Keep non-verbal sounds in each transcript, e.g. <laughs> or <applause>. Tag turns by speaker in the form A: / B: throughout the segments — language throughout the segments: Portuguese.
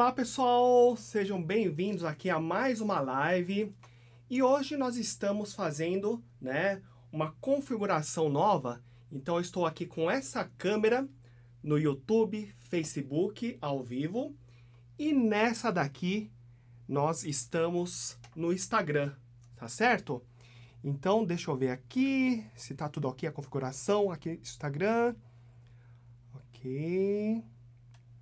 A: Olá pessoal, sejam bem-vindos aqui a mais uma live e hoje nós estamos fazendo né, uma configuração nova. Então eu estou aqui com essa câmera no YouTube, Facebook ao vivo e nessa daqui nós estamos no Instagram, tá certo? Então deixa eu ver aqui se tá tudo ok a configuração aqui Instagram. Ok.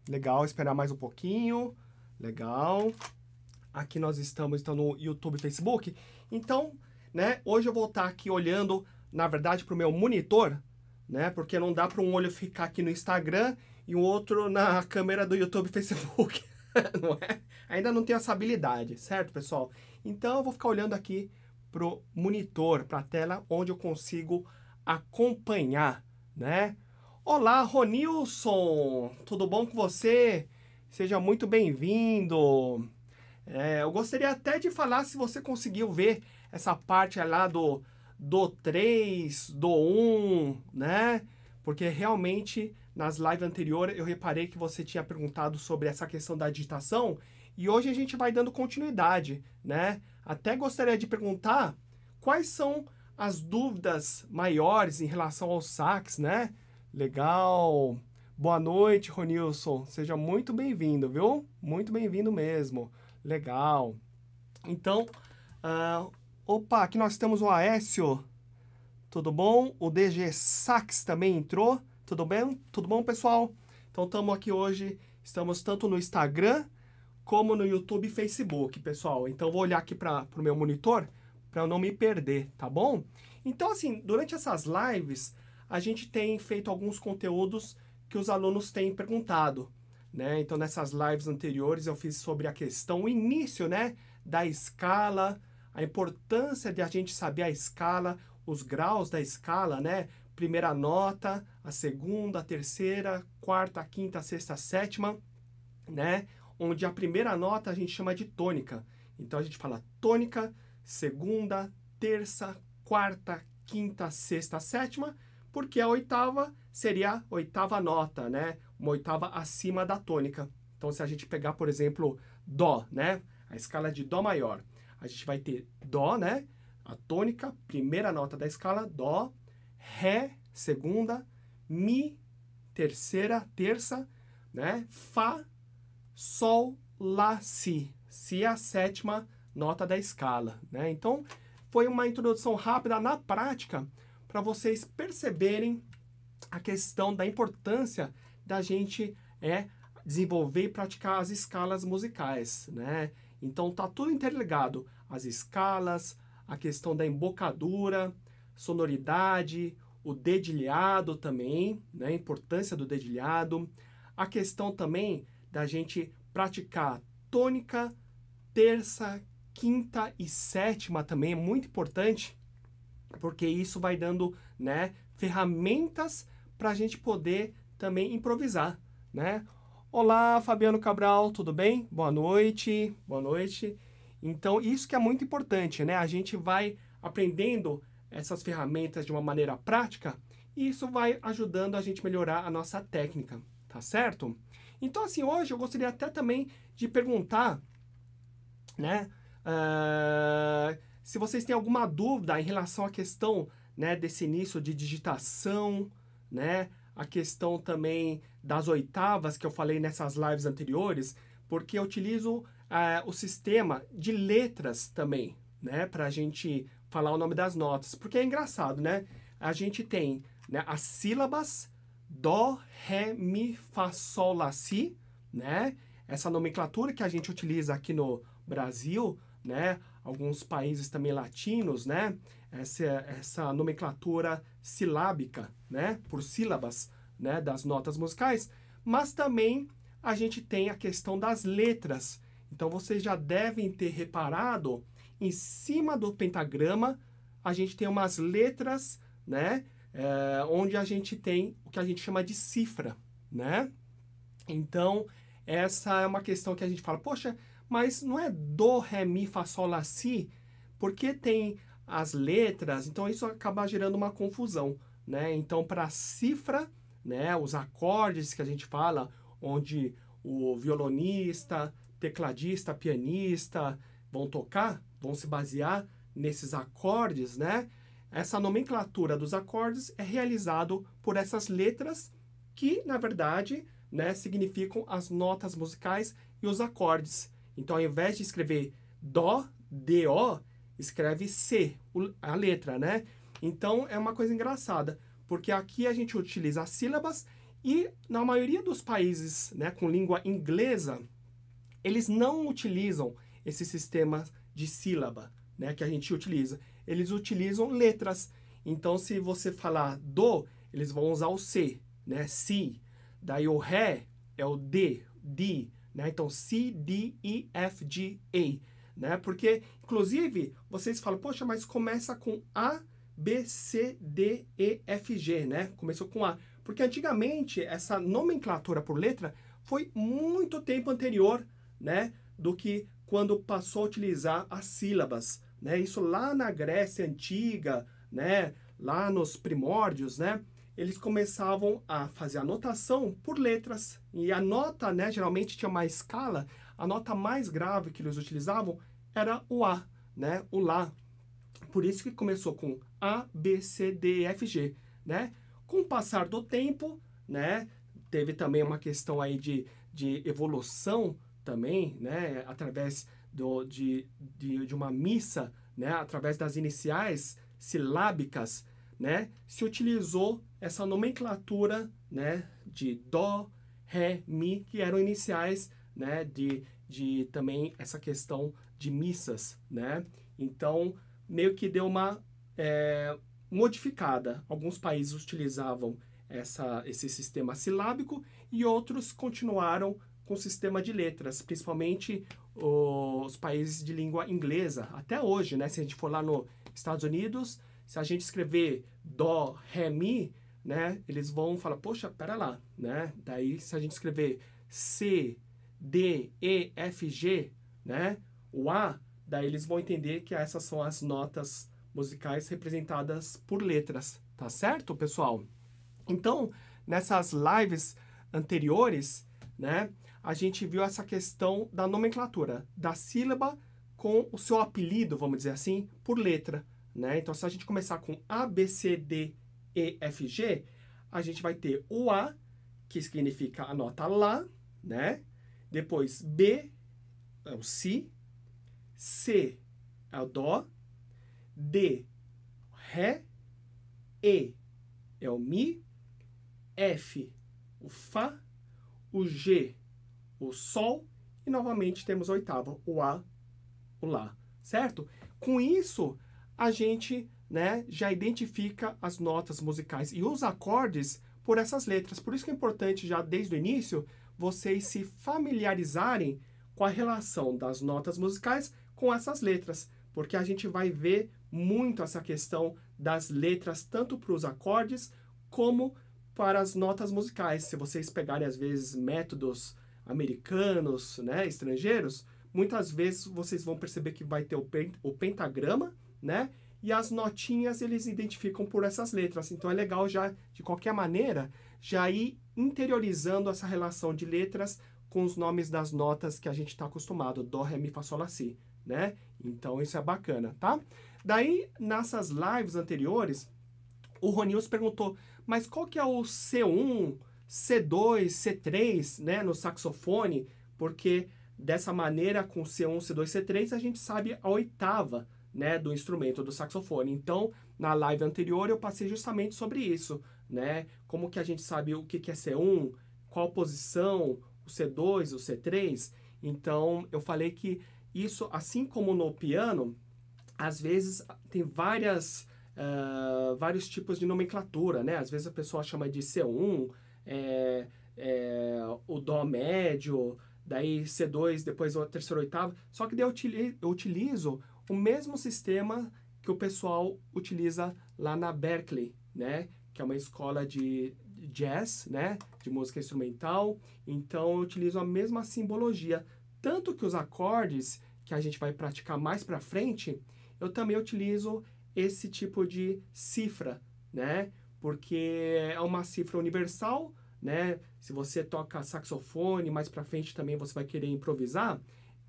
A: Legal, esperar mais um pouquinho. Legal. Aqui nós estamos então, no YouTube e Facebook. Então, né, hoje eu vou estar aqui olhando, na verdade, para o meu monitor, né? Porque não dá para um olho ficar aqui no Instagram e o outro na <laughs> câmera do YouTube e Facebook. <laughs> não é? Ainda não tenho essa habilidade, certo, pessoal? Então eu vou ficar olhando aqui pro monitor, para a tela onde eu consigo acompanhar, né? Olá, Ronilson! Tudo bom com você? Seja muito bem-vindo! É, eu gostaria até de falar se você conseguiu ver essa parte lá do, do 3, do 1, né? Porque realmente nas lives anteriores eu reparei que você tinha perguntado sobre essa questão da digitação e hoje a gente vai dando continuidade, né? Até gostaria de perguntar quais são as dúvidas maiores em relação aos saques, né? Legal. Boa noite, Ronilson. Seja muito bem-vindo, viu? Muito bem-vindo mesmo. Legal. Então, uh, opa, aqui nós temos o Aécio. Tudo bom? O DG Sax também entrou. Tudo bem? Tudo bom, pessoal? Então, estamos aqui hoje. Estamos tanto no Instagram como no YouTube e Facebook, pessoal. Então, vou olhar aqui para o meu monitor para eu não me perder, tá bom? Então, assim, durante essas lives a gente tem feito alguns conteúdos que os alunos têm perguntado. Né? Então, nessas lives anteriores, eu fiz sobre a questão, o início né, da escala, a importância de a gente saber a escala, os graus da escala, né? Primeira nota, a segunda, a terceira, quarta, quinta, sexta, sétima, né? Onde a primeira nota a gente chama de tônica. Então, a gente fala tônica, segunda, terça, quarta, quinta, sexta, sétima porque a oitava seria a oitava nota, né? Uma oitava acima da tônica. Então, se a gente pegar, por exemplo, Dó, né? A escala de Dó maior. A gente vai ter Dó, né? A tônica, primeira nota da escala, Dó, Ré, segunda, Mi, terceira, terça, né? Fá, Sol, Lá, Si. Si é a sétima nota da escala, né? Então, foi uma introdução rápida na prática para vocês perceberem a questão da importância da gente é desenvolver e praticar as escalas musicais, né? Então tá tudo interligado, as escalas, a questão da embocadura, sonoridade, o dedilhado também, né? A importância do dedilhado, a questão também da gente praticar tônica, terça, quinta e sétima também é muito importante, porque isso vai dando né, ferramentas para a gente poder também improvisar, né? Olá, Fabiano Cabral, tudo bem? Boa noite, boa noite. Então, isso que é muito importante, né? A gente vai aprendendo essas ferramentas de uma maneira prática e isso vai ajudando a gente melhorar a nossa técnica, tá certo? Então, assim, hoje eu gostaria até também de perguntar, né? Uh, se vocês têm alguma dúvida em relação à questão né, desse início de digitação, né, a questão também das oitavas que eu falei nessas lives anteriores, porque eu utilizo uh, o sistema de letras também, né, para a gente falar o nome das notas, porque é engraçado, né? A gente tem né, as sílabas Dó, Ré, Mi, Fá, Sol, Lá, Si, né? Essa nomenclatura que a gente utiliza aqui no Brasil, né? Alguns países também latinos, né? Essa, essa nomenclatura silábica, né? Por sílabas, né? Das notas musicais. Mas também a gente tem a questão das letras. Então vocês já devem ter reparado, em cima do pentagrama, a gente tem umas letras, né? É, onde a gente tem o que a gente chama de cifra, né? Então, essa é uma questão que a gente fala, poxa, mas não é do, ré, mi, fá, sol, lá, si, porque tem as letras, então isso acaba gerando uma confusão, né? Então, para cifra, né, os acordes que a gente fala, onde o violonista, tecladista, pianista vão tocar, vão se basear nesses acordes, né? Essa nomenclatura dos acordes é realizado por essas letras que, na verdade, né, significam as notas musicais e os acordes. Então, ao invés de escrever Dó, D-O, escreve C, a letra, né? Então, é uma coisa engraçada, porque aqui a gente utiliza as sílabas e, na maioria dos países né, com língua inglesa, eles não utilizam esse sistema de sílaba né, que a gente utiliza. Eles utilizam letras. Então, se você falar do, eles vão usar o C, né? Si. Daí o Ré é o D, D, né? Então, C, D, E, F, G, A, né? Porque, inclusive, vocês falam, poxa, mas começa com A, B, C, D, E, F, G, né? Começou com A. Porque antigamente, essa nomenclatura por letra foi muito tempo anterior, né? Do que quando passou a utilizar as sílabas, né? Isso lá na Grécia Antiga, né? Lá nos primórdios, né? Eles começavam a fazer a notação por letras. E a nota, né? Geralmente tinha uma escala. A nota mais grave que eles utilizavam era o A, né? O Lá. Por isso que começou com A, B, C, D, E, F, G, né? Com o passar do tempo, né? Teve também uma questão aí de, de evolução também, né? Através do, de, de, de uma missa, né, através das iniciais silábicas, né, se utilizou essa nomenclatura né, de Dó, Ré, Mi, que eram iniciais né, de, de também essa questão de missas. Né? Então, meio que deu uma é, modificada. Alguns países utilizavam essa, esse sistema silábico e outros continuaram com o sistema de letras, principalmente os países de língua inglesa. Até hoje, né? Se a gente for lá nos Estados Unidos, se a gente escrever Dó, Ré, Mi, né? Eles vão falar, poxa, pera lá, né? Daí, se a gente escrever C, D, E, F, G, né? O A, daí eles vão entender que essas são as notas musicais representadas por letras, tá certo, pessoal? Então, nessas lives anteriores, né? a gente viu essa questão da nomenclatura, da sílaba com o seu apelido, vamos dizer assim, por letra. Né? Então, se a gente começar com A, B, C, D, E, F, G, a gente vai ter o A, que significa a nota Lá, né? Depois B é o Si, C é o Dó, D, Ré, E é o Mi, F, o Fá, o G o Sol. E novamente temos a oitava, o A, o Lá, certo? Com isso, a gente né, já identifica as notas musicais e os acordes por essas letras. Por isso que é importante já desde o início vocês se familiarizarem com a relação das notas musicais com essas letras, porque a gente vai ver muito essa questão das letras tanto para os acordes como para as notas musicais. Se vocês pegarem às vezes métodos americanos, né, estrangeiros, muitas vezes vocês vão perceber que vai ter o, pent o pentagrama, né? E as notinhas eles identificam por essas letras. Então é legal já, de qualquer maneira, já ir interiorizando essa relação de letras com os nomes das notas que a gente está acostumado, Dó, Ré, Mi, Fá, Sol, Lá, Si, né? Então isso é bacana, tá? Daí, nessas lives anteriores, o Ronils perguntou, mas qual que é o C1, C2, C3, né, no saxofone, porque dessa maneira com C1, C2, C3 a gente sabe a oitava, né, do instrumento do saxofone. Então, na live anterior eu passei justamente sobre isso, né? Como que a gente sabe o que é C1, qual posição, o C2, o C3. Então, eu falei que isso, assim como no piano, às vezes tem várias, uh, vários tipos de nomenclatura, né? Às vezes a pessoa chama de C1, é, é, o Dó médio, daí C2, depois o terceiro oitavo. Só que daí eu utilizo o mesmo sistema que o pessoal utiliza lá na Berkeley, né? Que é uma escola de jazz, né? De música instrumental. Então eu utilizo a mesma simbologia. Tanto que os acordes que a gente vai praticar mais para frente, eu também utilizo esse tipo de cifra, né? Porque é uma cifra universal né? Se você toca saxofone, mais para frente também você vai querer improvisar,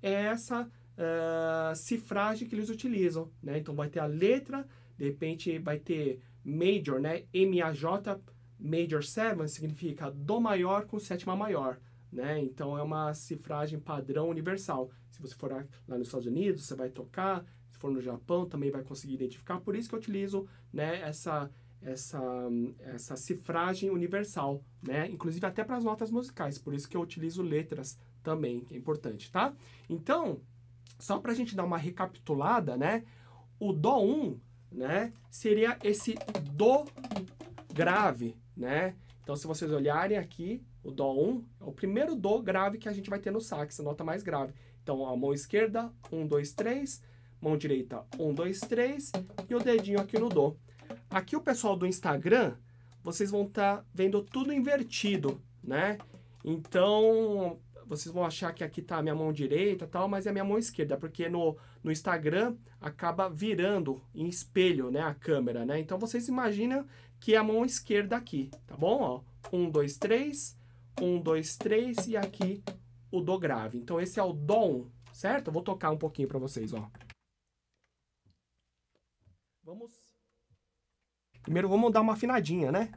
A: é essa uh, cifragem que eles utilizam, né? Então vai ter a letra, de repente vai ter major, né? M-A-J, major 7 significa Dó maior com sétima maior, né? Então é uma cifragem padrão universal. Se você for lá nos Estados Unidos, você vai tocar, se for no Japão também vai conseguir identificar. Por isso que eu utilizo, né, essa essa, essa cifragem universal, né? Inclusive até para as notas musicais, por isso que eu utilizo letras também, que é importante, tá? Então, só para a gente dar uma recapitulada, né? O Dó 1, né? Seria esse Dó grave, né? Então, se vocês olharem aqui, o Dó 1 é o primeiro Dó grave que a gente vai ter no sax, a nota mais grave. Então, a mão esquerda, 1, 2, 3, mão direita, 1, 2, 3, e o dedinho aqui no Dó. Aqui o pessoal do Instagram, vocês vão estar tá vendo tudo invertido, né? Então, vocês vão achar que aqui tá a minha mão direita tal, mas é a minha mão esquerda, porque no, no Instagram acaba virando em espelho, né, a câmera, né? Então vocês imaginam que é a mão esquerda aqui, tá bom? Ó, um, dois, três, um, dois, três e aqui o Dó grave. Então esse é o Dom, certo? Vou tocar um pouquinho para vocês, ó. Vamos... Primeiro vamos dar uma afinadinha, né?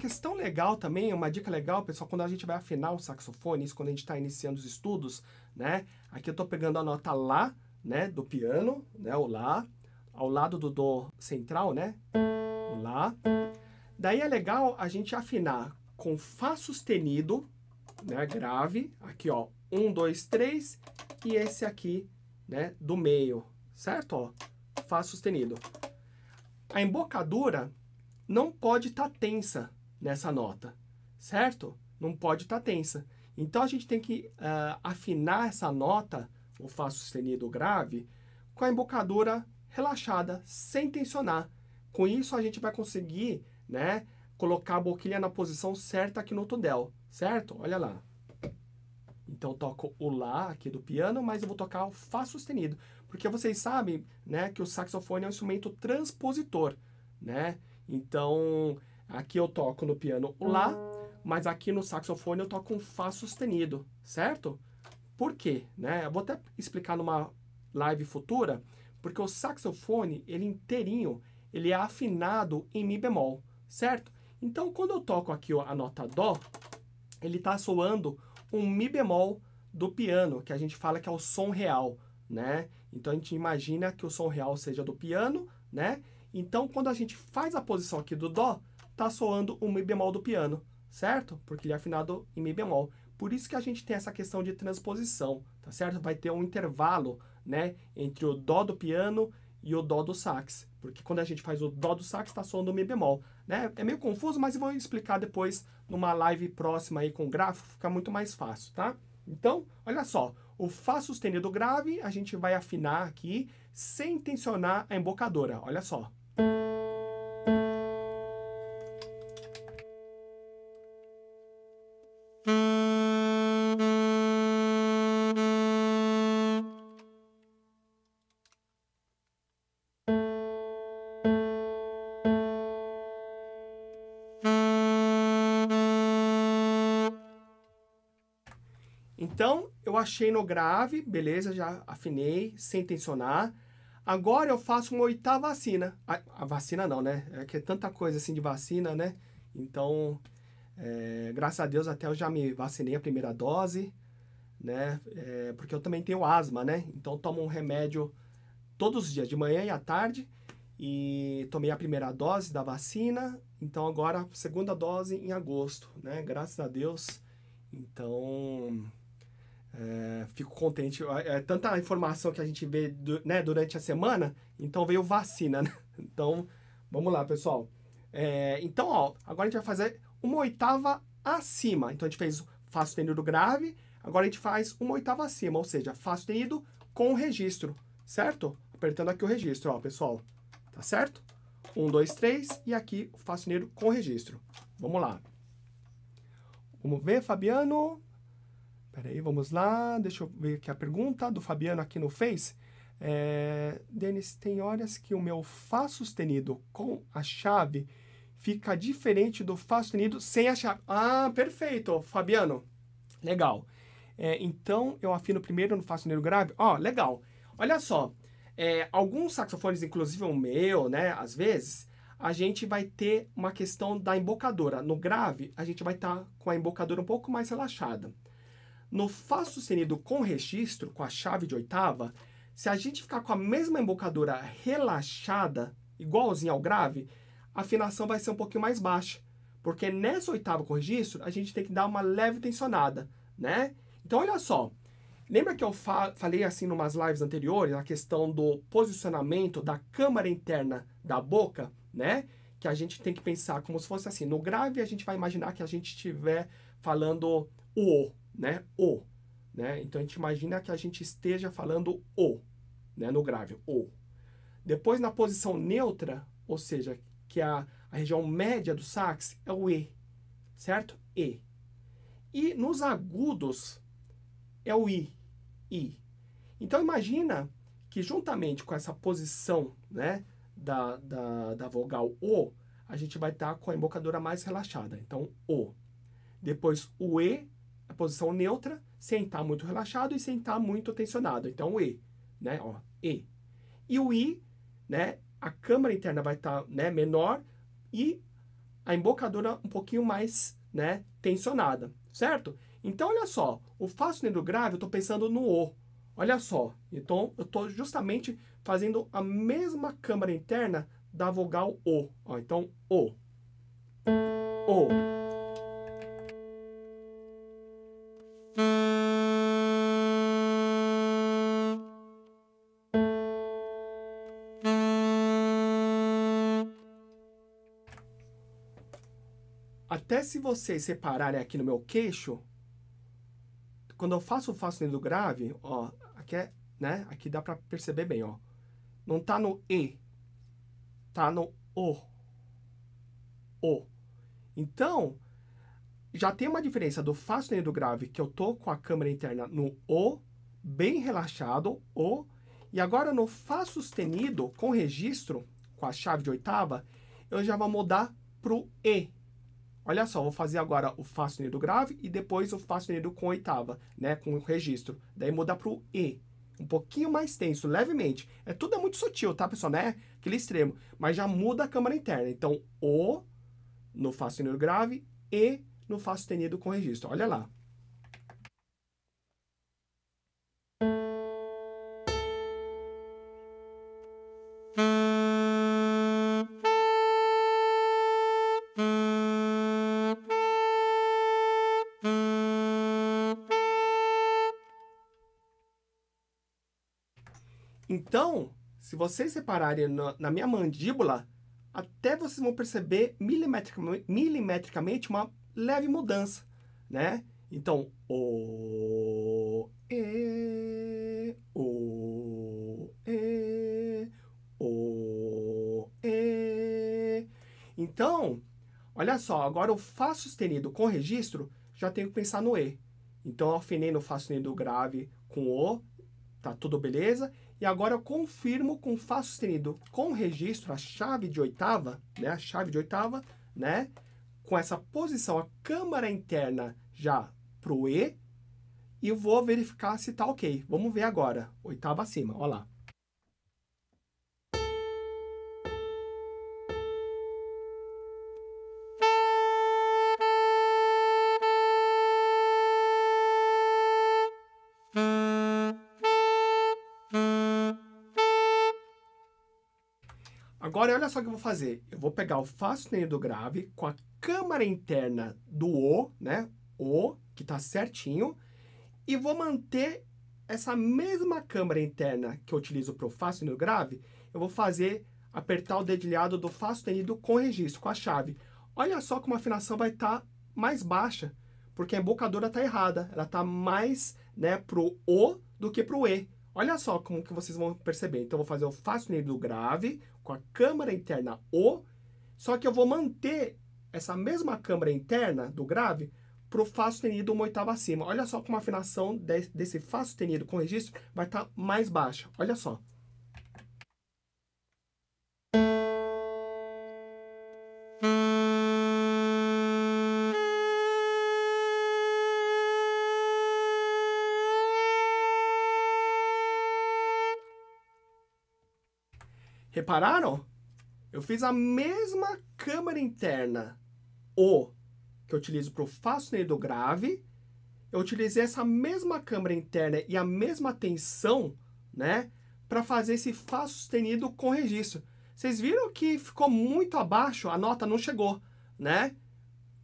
A: Questão legal também, uma dica legal, pessoal, quando a gente vai afinar o saxofone, isso quando a gente está iniciando os estudos, né? Aqui eu estou pegando a nota Lá, né, do piano, né, o Lá, ao lado do Dó central, né, o Lá. Daí é legal a gente afinar com Fá sustenido, né, grave, aqui ó, um, dois, três, e esse aqui, né, do meio, certo? Ó, Fá sustenido. A embocadura não pode estar tá tensa nessa nota, certo? Não pode estar tá tensa. Então, a gente tem que uh, afinar essa nota, o Fá sustenido grave, com a embocadura relaxada, sem tensionar. Com isso, a gente vai conseguir né, colocar a boquilha na posição certa aqui no Tudel, certo? Olha lá. Então, eu toco o Lá aqui do piano, mas eu vou tocar o Fá sustenido. Porque vocês sabem né, que o saxofone é um instrumento transpositor, né? Então, aqui eu toco no piano o Lá, mas aqui no saxofone eu toco um Fá sustenido, certo? Por quê? Né? Eu vou até explicar numa live futura, porque o saxofone, ele inteirinho, ele é afinado em Mi bemol, certo? Então, quando eu toco aqui a nota Dó, ele está soando um Mi bemol do piano, que a gente fala que é o som real, né? Então, a gente imagina que o som real seja do piano, né? Então, quando a gente faz a posição aqui do Dó, tá soando o Mi bemol do piano, certo? Porque ele é afinado em Mi bemol. Por isso que a gente tem essa questão de transposição, tá certo? Vai ter um intervalo, né, entre o Dó do piano e o Dó do sax. Porque quando a gente faz o Dó do sax, tá soando Mi bemol, né? É meio confuso, mas eu vou explicar depois numa live próxima aí com gráfico, fica muito mais fácil, tá? Então, olha só, o Fá sustenido grave, a gente vai afinar aqui sem tensionar a embocadora, olha só. Achei no grave, beleza, já afinei, sem tensionar. Agora eu faço uma oitava vacina. A, a, vacina não, né? É que é tanta coisa assim de vacina, né? Então, é, graças a Deus até eu já me vacinei a primeira dose, né? É, porque eu também tenho asma, né? Então eu tomo um remédio todos os dias, de manhã e à tarde. E tomei a primeira dose da vacina, então agora segunda dose em agosto, né? Graças a Deus. Então, é, fico contente. É, é tanta informação que a gente vê né, durante a semana, então veio vacina, né? <laughs> Então, vamos lá, pessoal. É, então, ó, agora a gente vai fazer uma oitava acima. Então, a gente fez Fá sustenido grave, agora a gente faz uma oitava acima, ou seja, Fá sustenido com registro, certo? Apertando aqui o registro, ó, pessoal. Tá certo? Um, dois, três, e aqui o Fá sustenido com registro. Vamos lá. Vamos ver, Fabiano? Peraí, vamos lá. Deixa eu ver aqui a pergunta do Fabiano aqui no Face. É, Denis, tem horas que o meu Fá sustenido com a chave fica diferente do Fá sustenido sem a chave. Ah, perfeito, Fabiano. Legal. É, então, eu afino primeiro no Fá sustenido grave. Ó, oh, legal. Olha só. É, alguns saxofones, inclusive o meu, né, às vezes, a gente vai ter uma questão da embocadura. No grave, a gente vai estar tá com a embocadura um pouco mais relaxada. No Fá sustenido com registro, com a chave de oitava, se a gente ficar com a mesma embocadura relaxada, igualzinho ao grave, a afinação vai ser um pouquinho mais baixa. Porque nessa oitava com registro, a gente tem que dar uma leve tensionada, né? Então, olha só. Lembra que eu fa falei assim umas lives anteriores, a questão do posicionamento da câmara interna da boca, né? Que a gente tem que pensar como se fosse assim. No grave, a gente vai imaginar que a gente estiver falando o, o né? O, né? Então, a gente imagina que a gente esteja falando o, né? No grave, o. Depois, na posição neutra, ou seja, que é a, a região média do sax, é o E, certo? E. E nos agudos, é o I, I. Então, imagina que juntamente com essa posição, né? Da, da, da vogal O, a gente vai estar com a embocadura mais relaxada. Então, O. Depois, o E a posição neutra, sem estar muito relaxado e sem estar muito tensionado. Então, o E, né? Ó, E. E o I, né? A câmara interna vai estar né, menor e a embocadura um pouquinho mais né, tensionada, certo? Então, olha só, o Fá sustenido grave, eu estou pensando no O. Olha só, então eu estou justamente fazendo a mesma câmara interna da vogal O. Ó, então, O. O. Até se vocês separarem aqui no meu queixo, quando eu faço o Fá sustenido grave, ó, aqui é, né? Aqui dá para perceber bem, ó. Não tá no E, tá no O. O. Então, já tem uma diferença do Fá sustenido grave, que eu tô com a câmera interna no O, bem relaxado, O, e agora no Fá sustenido com registro, com a chave de oitava, eu já vou mudar pro E. Olha só, vou fazer agora o Fá sustenido grave e depois o Fá sustenido com oitava, né, com o registro. Daí muda para o E, um pouquinho mais tenso, levemente. É tudo é muito sutil, tá, pessoal, né? Aquele extremo, mas já muda a câmara interna. Então, O no Fá sustenido grave e no Fá sustenido com registro. Olha lá. Então, se vocês separarem na, na minha mandíbula, até vocês vão perceber milimetricamente, milimetricamente uma leve mudança, né? Então, o, e, o, e, o, e. Então, olha só, agora o Fá sustenido com registro, já tenho que pensar no E. Então, eu afinei no Fá sustenido grave com O, tá tudo beleza? E agora eu confirmo com Fá sustenido com registro, a chave de oitava, né? A chave de oitava, né? Com essa posição, a câmara interna já pro E. E vou verificar se tá ok. Vamos ver agora. Oitava acima, olha lá. Agora, olha só o que eu vou fazer. Eu vou pegar o Fá sustenido grave com a câmara interna do O, né? O, que tá certinho. E vou manter essa mesma câmara interna que eu utilizo para o Fá sustenido grave. Eu vou fazer, apertar o dedilhado do Fá sustenido com registro, com a chave. Olha só como a afinação vai estar tá mais baixa, porque a embocadura está errada. Ela está mais né, pro O do que pro E. Olha só como que vocês vão perceber. Então, eu vou fazer o Fá sustenido do grave com a câmara interna O, só que eu vou manter essa mesma câmara interna do grave para o Fá sustenido uma oitava acima. Olha só como a afinação desse Fá sustenido com registro vai estar tá mais baixa. Olha só. Repararam? Eu fiz a mesma câmara interna O que eu utilizo para o Fá sustenido grave. Eu utilizei essa mesma câmara interna e a mesma tensão, né? Para fazer esse Fá sustenido com registro. Vocês viram que ficou muito abaixo, a nota não chegou, né?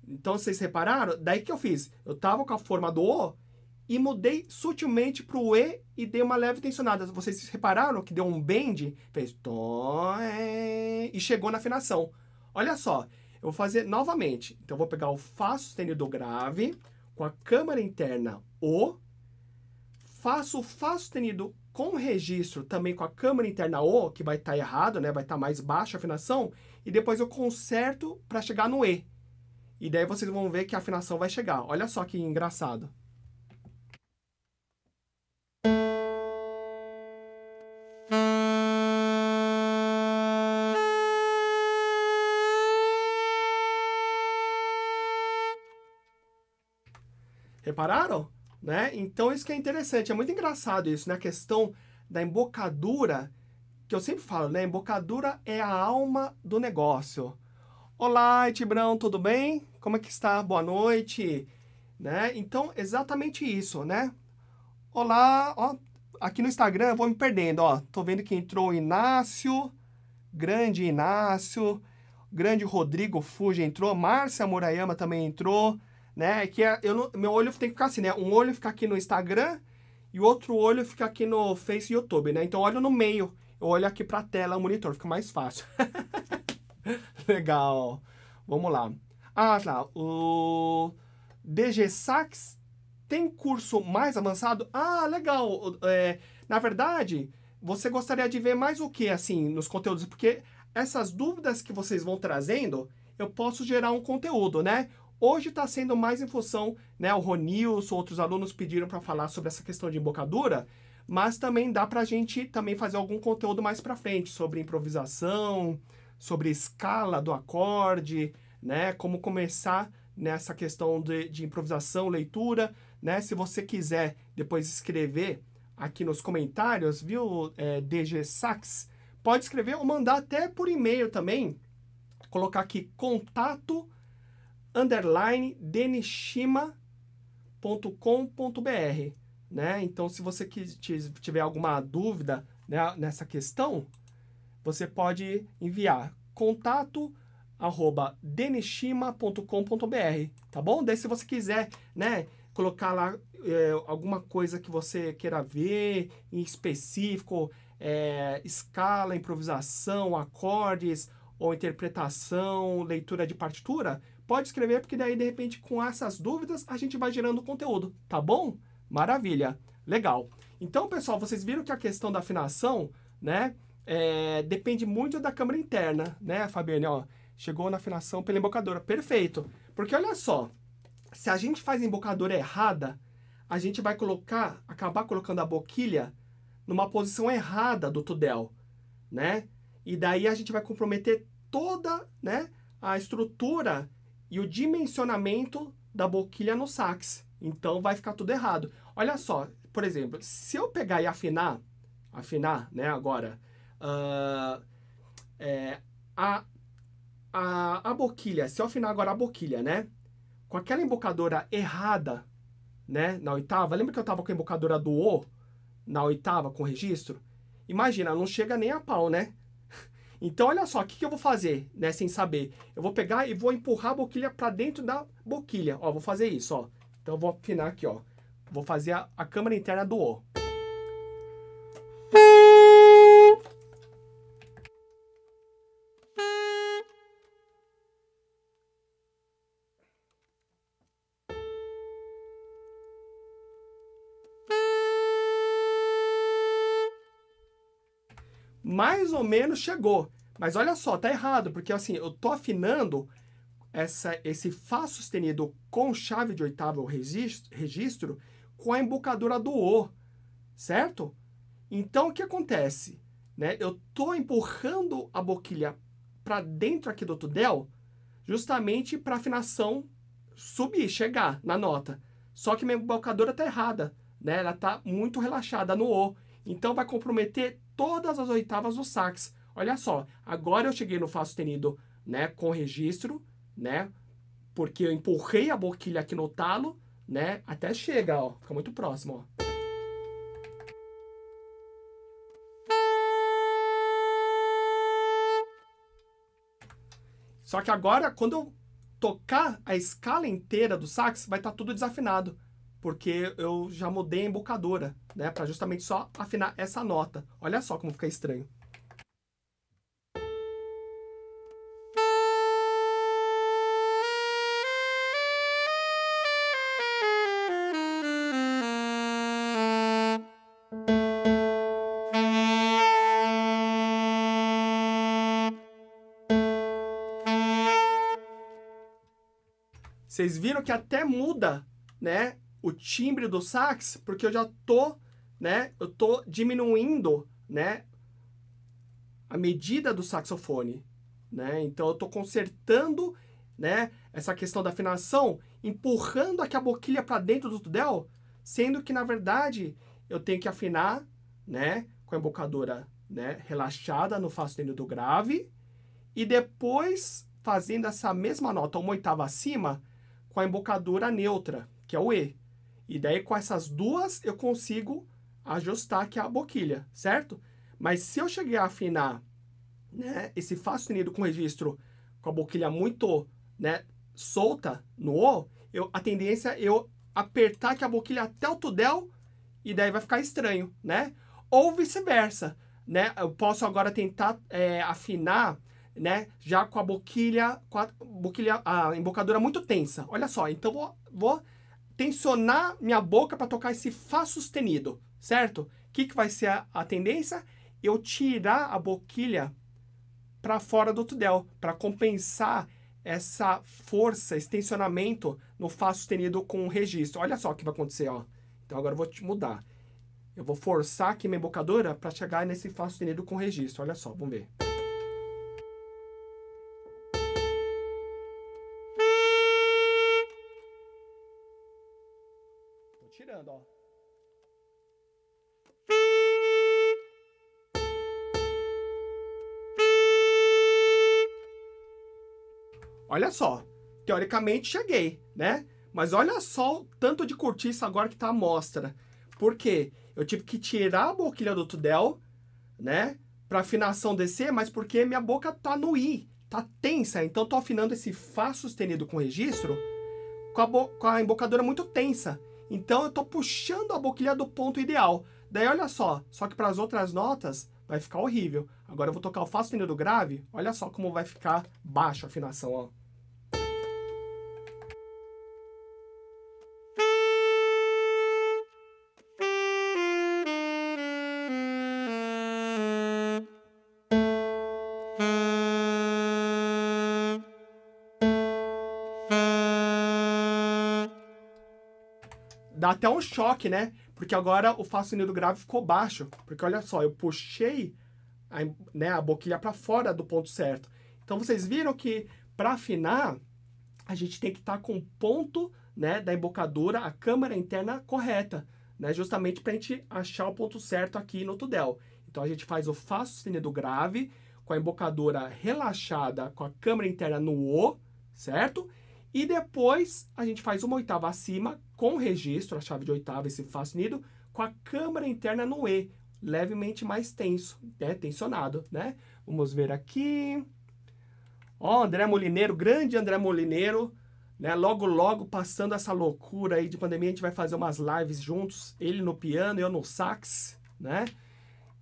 A: Então, vocês repararam? Daí que eu fiz? Eu tava com a forma do O e mudei sutilmente para o E e dei uma leve tensionada. Vocês repararam que deu um bend? Fez e chegou na afinação. Olha só, eu vou fazer novamente. Então, eu vou pegar o Fá sustenido grave com a câmara interna O, faço o Fá sustenido com registro também com a câmara interna O, que vai estar tá errado, né? vai estar tá mais baixa a afinação, e depois eu conserto para chegar no E. E daí vocês vão ver que a afinação vai chegar. Olha só que engraçado. Repararam? Né? Então isso que é interessante, é muito engraçado isso, né? A questão da embocadura, que eu sempre falo, né? Embocadura é a alma do negócio. Olá, Tibrão, tudo bem? Como é que está? Boa noite. Né? Então, exatamente isso, né? Olá, ó, aqui no Instagram eu vou me perdendo, ó. Tô vendo que entrou o Inácio, grande Inácio, grande Rodrigo Fuji entrou, Márcia Murayama também entrou né? Que é, eu não, meu olho tem que ficar assim, né? Um olho fica aqui no Instagram e o outro olho fica aqui no Face e YouTube, né? Então olho no meio, eu olho aqui para a tela, o monitor, fica mais fácil. <laughs> Legal. Vamos lá. Ah, tá. O DG Sax tem curso mais avançado? Ah, legal. É, na verdade, você gostaria de ver mais o que, assim, nos conteúdos? Porque essas dúvidas que vocês vão trazendo, eu posso gerar um conteúdo, né? Hoje está sendo mais em função, né, o Ronilson, outros alunos pediram para falar sobre essa questão de embocadura, mas também dá para a gente também fazer algum conteúdo mais para frente sobre improvisação, sobre escala do acorde, né, como começar nessa questão de, de improvisação, leitura, né, se você quiser depois escrever aqui nos comentários, viu, é, DG Sax, pode escrever ou mandar até por e-mail também, colocar aqui contato underline denishima.com.br, né? Então, se você tiver alguma dúvida né, nessa questão, você pode enviar contato arroba denishima.com.br, tá bom? Daí, se você quiser, né, colocar lá é, alguma coisa que você queira ver em específico, é, escala, improvisação, acordes ou interpretação, leitura de partitura, pode escrever, porque daí, de repente, com essas dúvidas, a gente vai gerando conteúdo, tá bom? Maravilha, legal. Então, pessoal, vocês viram que a questão da afinação, né, é, depende muito da câmara interna, né, Fabiane, ó, chegou na afinação pela embocadora, perfeito. Porque olha só, se a gente faz a embocadora errada, a gente vai colocar, acabar colocando a boquilha numa posição errada do tudel, né? E daí a gente vai comprometer toda, né, a estrutura e o dimensionamento da boquilha no sax. Então vai ficar tudo errado. Olha só, por exemplo, se eu pegar e afinar, afinar, né, agora, uh, é, a, a, a boquilha, se eu afinar agora a boquilha, né, com aquela embocadora errada, né, na oitava, lembra que eu tava com a embocadora do O na oitava com registro? Imagina, não chega nem a pau, né? Então, olha só, o que, que eu vou fazer, né, sem saber? Eu vou pegar e vou empurrar a boquilha para dentro da boquilha. Ó, vou fazer isso, ó. Então, eu vou afinar aqui, ó. Vou fazer a, a interna do O. mais ou menos chegou. Mas olha só, tá errado, porque assim, eu tô afinando essa, esse Fá sustenido com chave de oitava ou registro, registro com a embocadura do O, certo? Então, o que acontece? Né? Eu tô empurrando a boquilha para dentro aqui do tudel, justamente para afinação subir, chegar na nota. Só que minha embocadura tá errada, né? Ela tá muito relaxada no O. Então vai comprometer todas as oitavas do sax. Olha só, agora eu cheguei no Fá sustenido, né, com registro, né? Porque eu empurrei a boquilha aqui no talo, né? Até chega, ó, fica muito próximo, ó. Só que agora, quando eu tocar a escala inteira do sax, vai estar tá tudo desafinado. Porque eu já mudei a embocadura, né? Para justamente só afinar essa nota. Olha só como fica estranho. Vocês viram que até muda, né, o timbre do sax, porque eu já tô, né, eu tô diminuindo, né, a medida do saxofone, né? Então eu tô consertando, né, essa questão da afinação, empurrando aqui a boquilha para dentro do tudel, sendo que na verdade eu tenho que afinar, né, com a embocadura, né, relaxada no fá sustenido do grave e depois fazendo essa mesma nota uma oitava acima, com a embocadura neutra, que é o E. E daí com essas duas eu consigo ajustar aqui a boquilha, certo? Mas se eu chegar a afinar né, esse Fá sustenido com registro com a boquilha muito né, solta no O, eu, a tendência é eu apertar aqui a boquilha até o tudel e daí vai ficar estranho, né? Ou vice-versa, né? Eu posso agora tentar é, afinar né? Já com a boquilha, com a boquilha, a embocadura muito tensa. Olha só, então vou, vou tensionar minha boca para tocar esse Fá sustenido, certo? O que, que vai ser a, a tendência? Eu tirar a boquilha para fora do tudel, para compensar essa força, esse tensionamento no Fá sustenido com o registro. Olha só o que vai acontecer, ó. Então agora eu vou te mudar. Eu vou forçar aqui minha embocadura para chegar nesse Fá sustenido com registro. Olha só, vamos ver. Olha só, teoricamente cheguei, né? Mas olha só o tanto de cortiça agora que tá a mostra. Por quê? Eu tive que tirar a boquilha do tudel, né? Pra afinação descer, mas porque minha boca tá no I, tá tensa. Então tô afinando esse Fá sustenido com registro com a, com a embocadura muito tensa. Então eu estou puxando a boquilha do ponto ideal. Daí olha só, só que para as outras notas vai ficar horrível. Agora eu vou tocar o Fá sustenido grave, olha só como vai ficar baixa a afinação, ó. Até um choque, né? Porque agora o Fá sustenido grave ficou baixo. Porque olha só, eu puxei a, né, a boquilha para fora do ponto certo. Então vocês viram que para afinar, a gente tem que estar tá com o ponto né, da embocadura, a câmara interna correta, né? Justamente para a gente achar o ponto certo aqui no tudel. Então a gente faz o Fá sustenido grave com a embocadura relaxada, com a câmara interna no O, certo? E depois a gente faz uma oitava acima com registro, a chave de oitava, esse Fá sustenido, com a câmara interna no E, levemente mais tenso, né? tensionado, né? Vamos ver aqui. Ó, André Molineiro, grande André Molineiro, né? Logo, logo, passando essa loucura aí de pandemia, a gente vai fazer umas lives juntos, ele no piano, eu no sax, né?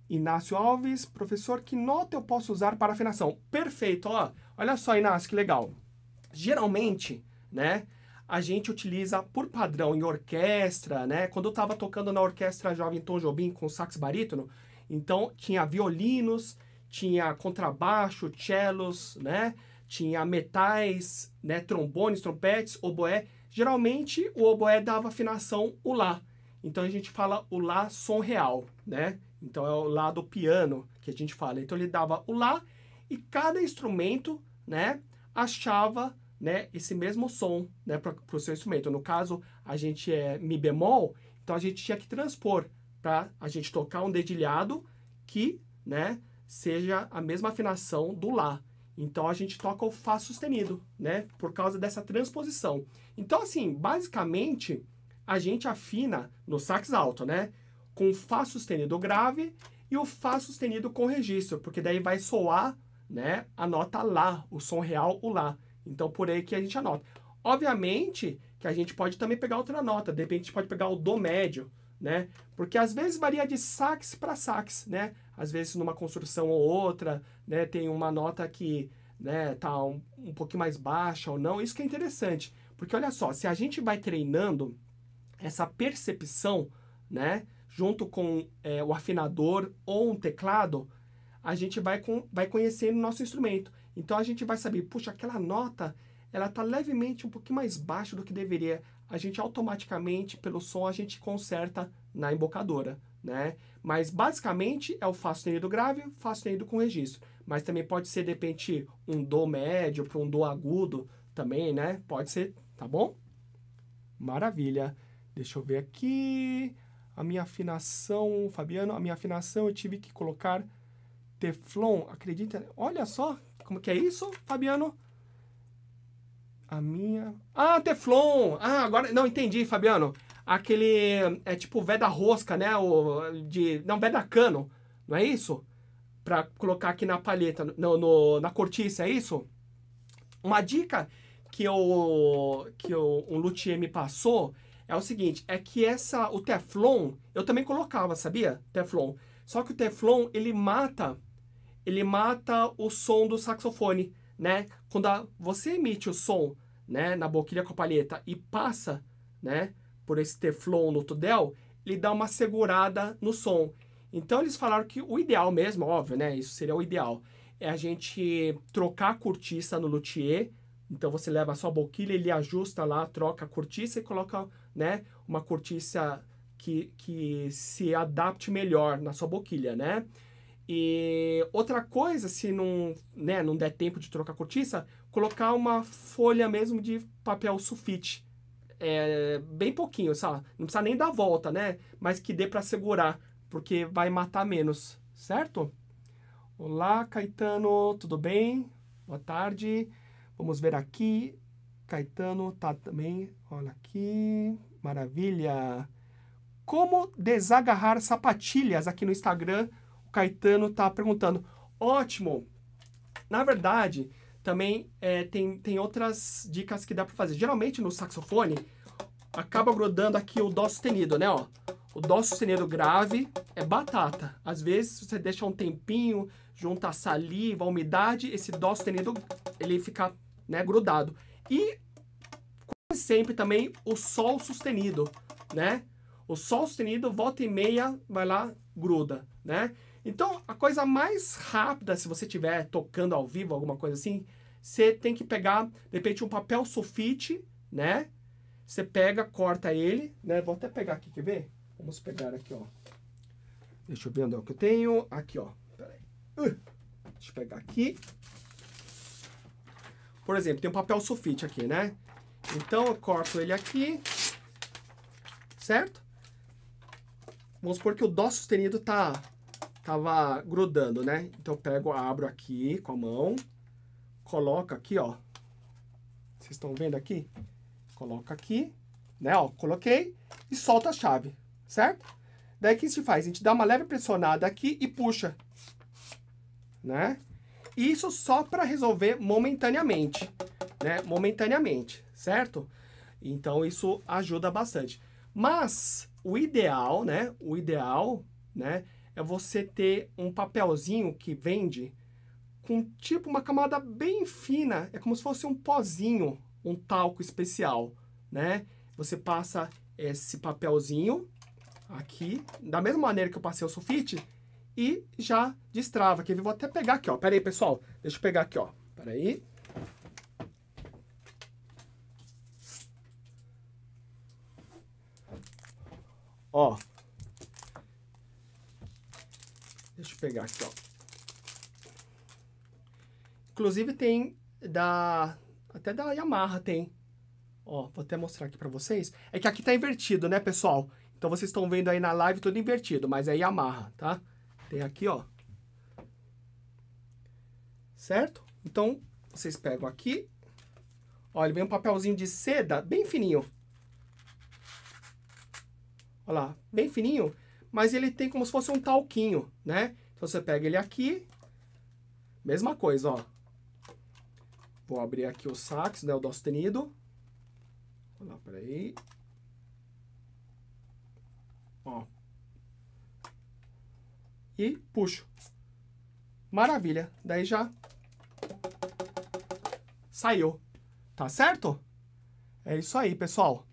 A: Inácio Alves, professor, que nota eu posso usar para afinação? Perfeito, ó. Olha só, Inácio, que legal. Geralmente, né, a gente utiliza por padrão em orquestra, né? Quando eu estava tocando na orquestra Jovem Tom Jobim com sax barítono, Então tinha violinos, tinha contrabaixo, cellos, né? Tinha metais, né? Trombones, trompetes, oboé. Geralmente o oboé dava afinação o lá. Então a gente fala o lá som real, né? Então é o lá do piano que a gente fala. Então ele dava o lá e cada instrumento, né, achava, né, esse mesmo som, né, para o seu instrumento. No caso, a gente é mi bemol, então a gente tinha que transpor para a gente tocar um dedilhado que, né, seja a mesma afinação do lá. Então a gente toca o fá sustenido, né, por causa dessa transposição. Então assim, basicamente a gente afina no sax alto, né, com o fá sustenido grave e o fá sustenido com registro, porque daí vai soar, né, a nota lá, o som real o lá. Então por aí que a gente anota. Obviamente que a gente pode também pegar outra nota, de repente a gente pode pegar o dó médio, né? Porque às vezes varia de sax para sax, né? Às vezes numa construção ou outra, né, tem uma nota que, né, tá um, um pouquinho mais baixa ou não. Isso que é interessante, porque olha só, se a gente vai treinando essa percepção, né, junto com é, o afinador ou um teclado, a gente vai, com, vai conhecendo o nosso instrumento. Então a gente vai saber, puxa, aquela nota, ela está levemente um pouquinho mais baixa do que deveria. A gente automaticamente, pelo som, a gente conserta na embocadora, né? Mas basicamente é o Fá sustenido grave, Fá sustenido com registro. Mas também pode ser, de repente, um Dó médio para um Dó agudo também, né? Pode ser, tá bom? Maravilha. Deixa eu ver aqui. A minha afinação, Fabiano, a minha afinação eu tive que colocar Teflon, acredita? Olha só, como que é isso, Fabiano? A minha... Ah, Teflon! Ah, agora... Não, entendi, Fabiano. Aquele... É tipo veda rosca, né? O, de... Não, veda cano. Não é isso? Pra colocar aqui na palheta, no, no, na cortiça, é isso? Uma dica que, eu, que eu, um luthier me passou é o seguinte, é que essa, o Teflon, eu também colocava, sabia? Teflon. Só que o Teflon, ele mata ele mata o som do saxofone, né? Quando a, você emite o som, né, na boquilha com a palheta e passa, né, por esse teflon no tudel, ele dá uma segurada no som. Então eles falaram que o ideal mesmo, óbvio, né, isso seria o ideal, é a gente trocar a cortiça no luthier. Então você leva a sua boquilha, ele ajusta lá, troca a cortiça e coloca, né, uma cortiça que, que se adapte melhor na sua boquilha, né? E outra coisa, se não, né, não der tempo de trocar cortiça, colocar uma folha mesmo de papel sulfite. É, bem pouquinho, sabe? Não precisa nem dar volta, né? Mas que dê para segurar, porque vai matar menos, certo? Olá, Caetano, tudo bem? Boa tarde. Vamos ver aqui. Caetano tá também. Olha aqui. Maravilha. Como desagarrar sapatilhas aqui no Instagram Caetano tá perguntando. Ótimo! Na verdade, também é, tem, tem outras dicas que dá para fazer. Geralmente no saxofone, acaba grudando aqui o dó sustenido, né? Ó, o dó sustenido grave é batata. Às vezes você deixa um tempinho, junta a saliva, a umidade, esse dó sustenido ele fica né, grudado. E quase sempre também o sol sustenido, né? O sol sustenido, volta e meia, vai lá, gruda, né? Então, a coisa mais rápida, se você estiver tocando ao vivo, alguma coisa assim, você tem que pegar, de repente, um papel sulfite, né? Você pega, corta ele, né? Vou até pegar aqui, quer ver? Vamos pegar aqui, ó. Deixa eu ver onde é que eu tenho. Aqui, ó. Peraí. Uh, deixa eu pegar aqui. Por exemplo, tem um papel sulfite aqui, né? Então, eu corto ele aqui. Certo? Vamos supor que o dó sustenido tá tava grudando, né? Então eu pego, abro aqui com a mão, coloco aqui, ó. Vocês estão vendo aqui? Coloca aqui, né? Ó, coloquei e solta a chave, certo? Daí o que gente faz? A gente dá uma leve pressionada aqui e puxa, né? Isso só para resolver momentaneamente, né? Momentaneamente, certo? Então isso ajuda bastante. Mas o ideal, né? O ideal, né? É você ter um papelzinho que vende com tipo uma camada bem fina, é como se fosse um pozinho, um talco especial, né? Você passa esse papelzinho aqui, da mesma maneira que eu passei o sulfite, e já destrava. Aqui, eu vou até pegar aqui, ó. Pera aí, pessoal. Deixa eu pegar aqui, ó. Pera aí. Ó. Deixa eu pegar aqui, ó. Inclusive tem da... Até da Yamaha tem. Ó, vou até mostrar aqui pra vocês. É que aqui tá invertido, né, pessoal? Então vocês estão vendo aí na live tudo invertido, mas é Yamaha, tá? Tem aqui, ó. Certo? Então, vocês pegam aqui. Olha, vem um papelzinho de seda bem fininho. Olha lá, bem fininho. Mas ele tem como se fosse um talquinho, né? Então você pega ele aqui. Mesma coisa, ó. Vou abrir aqui o sax, né? O dó sustenido. Olha lá, peraí. Ó. E puxo. Maravilha. Daí já saiu. Tá certo? É isso aí, pessoal.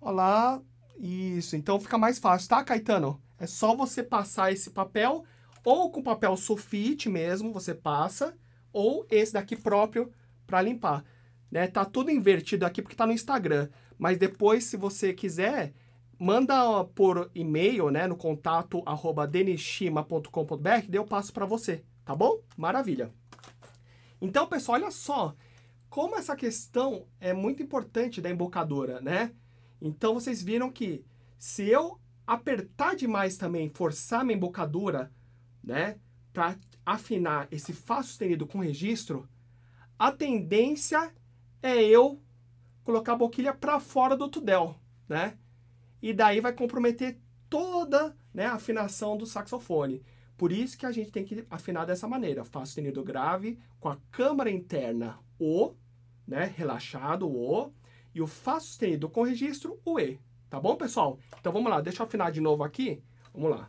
A: Olá. Isso. Então fica mais fácil, tá, Caetano? É só você passar esse papel, ou com papel sulfite mesmo, você passa, ou esse daqui próprio para limpar. Né? Tá tudo invertido aqui porque tá no Instagram. Mas depois, se você quiser, manda por e-mail, né, no contato arroba denishima.com.br, daí eu passo para você, tá bom? Maravilha. Então, pessoal, olha só como essa questão é muito importante da embocadura, né? Então, vocês viram que se eu apertar demais também, forçar minha embocadura, né, para afinar esse Fá sustenido com registro, a tendência é eu colocar a boquilha para fora do tudel, né? e daí vai comprometer toda né, a afinação do saxofone. Por isso que a gente tem que afinar dessa maneira, Fá sustenido grave com a câmara interna O, né, relaxado O, e o Fá sustenido com registro o E. Tá bom, pessoal? Então vamos lá, deixa eu afinar de novo aqui. Vamos lá.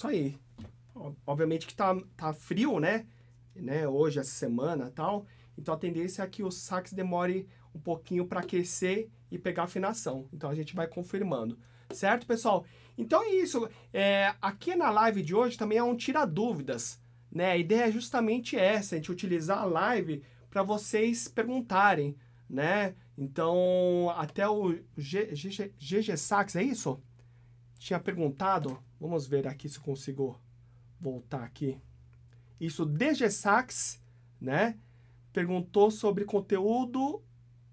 A: Isso aí. Obviamente que tá, tá frio, né? né? Hoje, essa semana tal. Então a tendência é que o sax demore um pouquinho para aquecer e pegar afinação. Então a gente vai confirmando. Certo, pessoal? Então é isso. É, aqui na live de hoje também é um tira dúvidas. Né? A ideia é justamente essa, a gente utilizar a live para vocês perguntarem, né? Então, até o GG Sax, é isso? Tinha perguntado Vamos ver aqui se consigo voltar aqui. Isso, DG Sax, né? Perguntou sobre conteúdo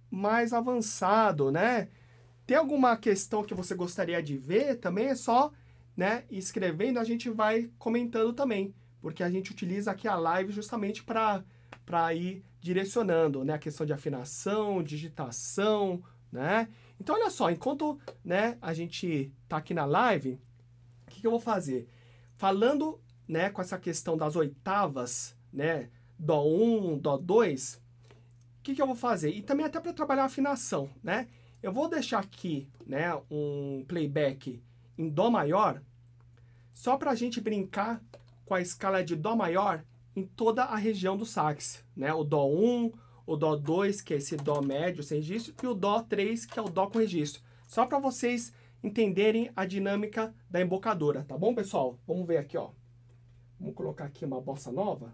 A: mais avançado, né? Tem alguma questão que você gostaria de ver também? É só, né, escrevendo, a gente vai comentando também, porque a gente utiliza aqui a live justamente para para ir direcionando, né, a questão de afinação, digitação, né? Então olha só, enquanto, né, a gente tá aqui na live, o que, que eu vou fazer? Falando né, com essa questão das oitavas, né, Dó 1, Dó 2, o que, que eu vou fazer? E também até para trabalhar a afinação, né? Eu vou deixar aqui né, um playback em Dó maior, só para a gente brincar com a escala de Dó maior em toda a região do sax, né? O Dó 1, o Dó 2, que é esse Dó médio sem registro, e o Dó 3, que é o Dó com registro. Só para vocês entenderem a dinâmica da embocadura, tá bom, pessoal? Vamos ver aqui, ó. Vamos colocar aqui uma bossa nova.